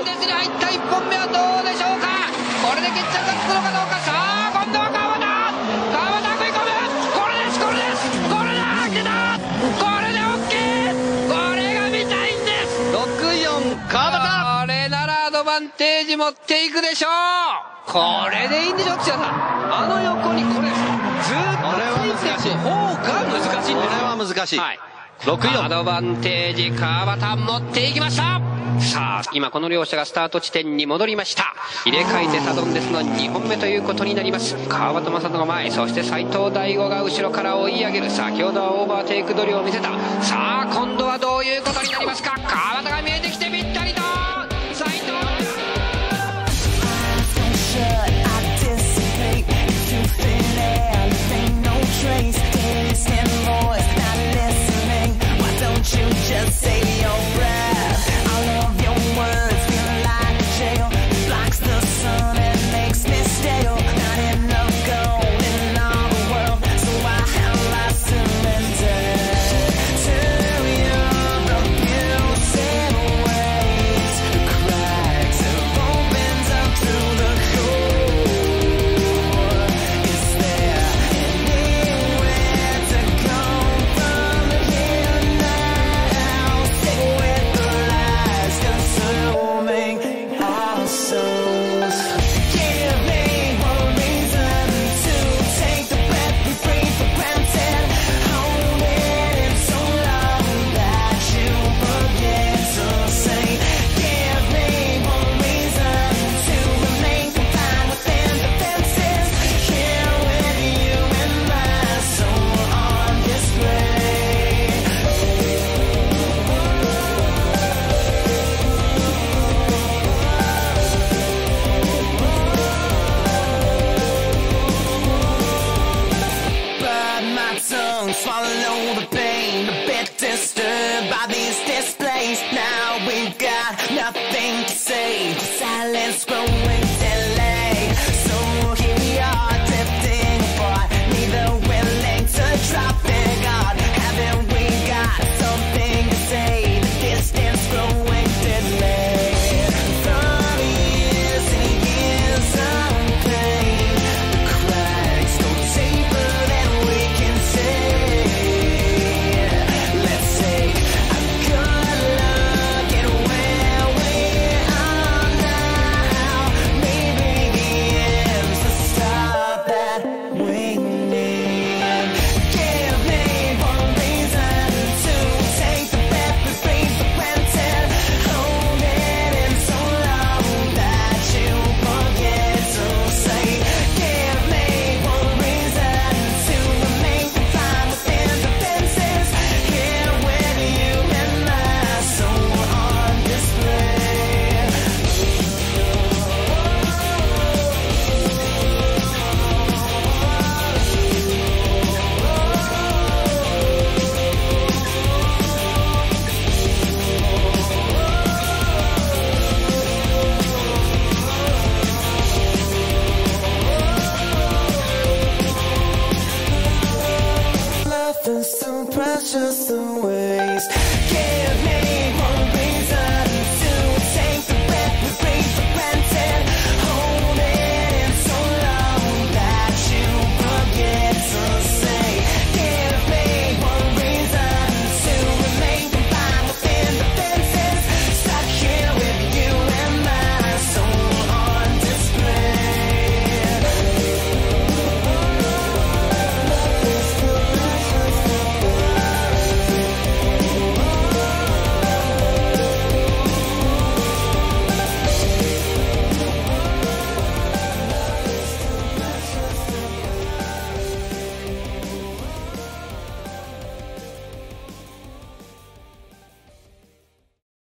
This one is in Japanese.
ンデスに入った1本目はどうでしょうか。これで決着がつくのか。どうか。さあ今度は川田川田食い込むこれですこれですこれだ来たこれで OK これが見たいんです64川端これならアドバンテージ持っていくでしょうこれでいいんでしょ土屋さんあの横にこれずっとついていく方が難しいんですこれは難しいはい64アドバンテージ川端持っていきましたさあ、今この両者がスタート地点に戻りました。入れ替えてサドンデスの2本目ということになります。川端正人が前、そして斎藤大悟が後ろから追い上げる。先ほどはオーバーテイクドリを見せた。さあ、今度はどういうことになりますか？川端が見えてきて this place. Now we've got nothing to say. The silence growing. just the